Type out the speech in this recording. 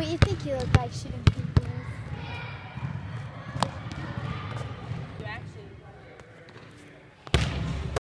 What you think you look like shooting people?